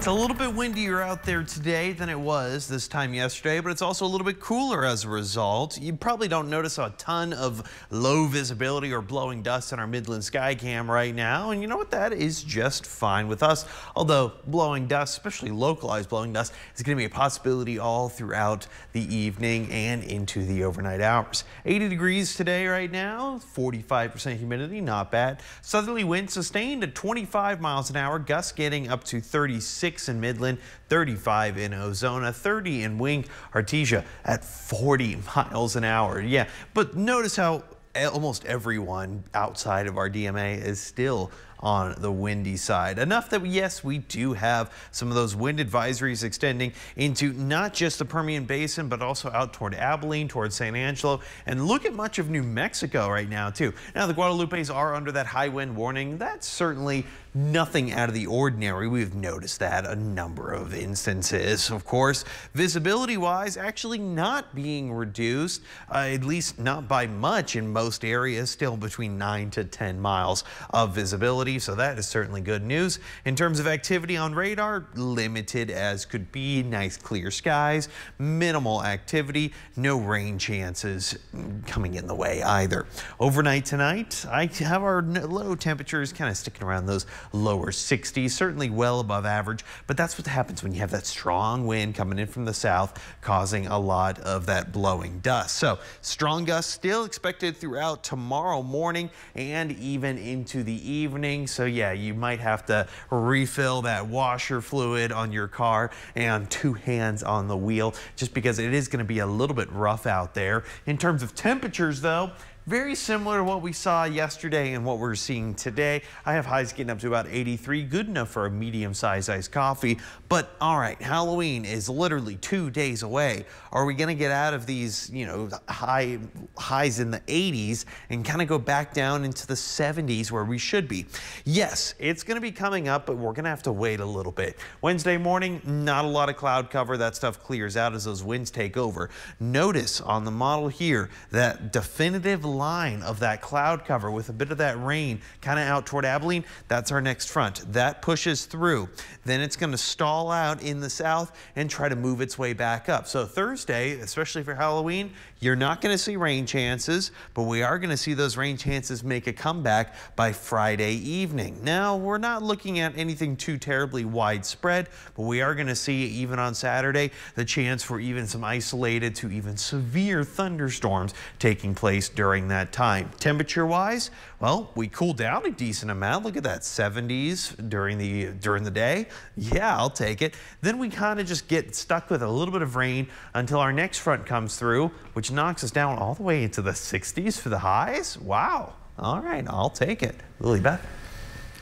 It's a little bit windier out there today than it was this time yesterday, but it's also a little bit cooler as a result. You probably don't notice a ton of low visibility or blowing dust in our Midland Skycam right now, and you know what? That is just fine with us. Although blowing dust, especially localized blowing dust, is going to be a possibility all throughout the evening and into the overnight hours. 80 degrees today right now, 45% humidity, not bad. Southerly wind sustained at 25 miles an hour, gusts getting up to 36 in Midland, 35 in Ozona, 30 in Wink, Artesia at 40 miles an hour. Yeah, but notice how eh, almost everyone outside of our DMA is still on the windy side. Enough that, yes, we do have some of those wind advisories extending into not just the Permian Basin, but also out toward Abilene, toward San Angelo, and look at much of New Mexico right now, too. Now, the Guadalupes are under that high wind warning. That's certainly nothing out of the ordinary. We've noticed that a number of instances. Of course, visibility wise, actually not being reduced, uh, at least not by much in most areas, still between 9 to 10 miles of visibility. So that is certainly good news. In terms of activity on radar, limited as could be. Nice clear skies, minimal activity, no rain chances coming in the way either. Overnight tonight, I have our low temperatures kind of sticking around those lower 60s, certainly well above average, but that's what happens when you have that strong wind coming in from the south, causing a lot of that blowing dust. So strong gusts still expected throughout tomorrow morning and even into the evening. So yeah, you might have to refill that washer fluid on your car and two hands on the wheel just because it is going to be a little bit rough out there. In terms of temperatures though, very similar to what we saw yesterday and what we're seeing today. I have highs getting up to about 83, good enough for a medium-sized iced coffee. But all right, Halloween is literally two days away. Are we going to get out of these, you know, high highs in the 80s and kind of go back down into the 70s where we should be? Yes, it's going to be coming up, but we're going to have to wait a little bit. Wednesday morning, not a lot of cloud cover. That stuff clears out as those winds take over. Notice on the model here that definitive line of that cloud cover with a bit of that rain kind of out toward Abilene, that's our next front. That pushes through. Then it's going to stall out in the south and try to move its way back up. So Thursday, especially for Halloween, you're not going to see rain chances, but we are going to see those rain chances make a comeback by Friday evening. Now, we're not looking at anything too terribly widespread, but we are going to see even on Saturday the chance for even some isolated to even severe thunderstorms taking place during during that time. Temperature wise, well, we cooled down a decent amount. Look at that 70s during the during the day. Yeah, I'll take it. Then we kind of just get stuck with a little bit of rain until our next front comes through, which knocks us down all the way into the 60s for the highs. Wow. All right, I'll take it. Lily Beth.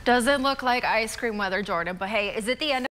Doesn't look like ice cream weather, Jordan, but hey, is it the end